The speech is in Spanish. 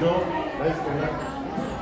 Yo, la.